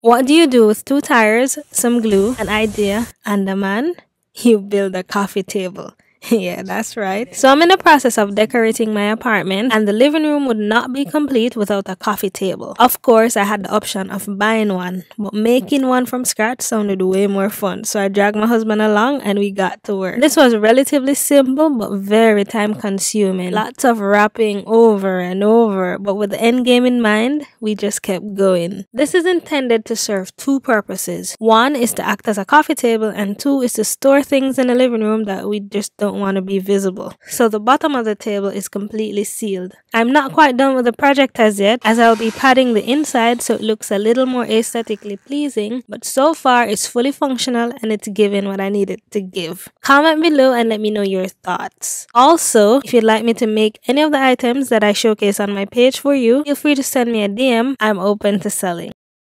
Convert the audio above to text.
What do you do with two tires, some glue, an idea, and a man? You build a coffee table. yeah, that's right. So I'm in the process of decorating my apartment and the living room would not be complete without a coffee table. Of course, I had the option of buying one, but making one from scratch sounded way more fun. So I dragged my husband along and we got to work. This was relatively simple but very time consuming. Lots of wrapping over and over, but with the end game in mind, we just kept going. This is intended to serve two purposes. One is to act as a coffee table and two is to store things in the living room that we just don't don't want to be visible. So the bottom of the table is completely sealed. I'm not quite done with the project as yet as I'll be padding the inside so it looks a little more aesthetically pleasing but so far it's fully functional and it's given what I needed to give. Comment below and let me know your thoughts. Also, if you'd like me to make any of the items that I showcase on my page for you, feel free to send me a DM. I'm open to selling.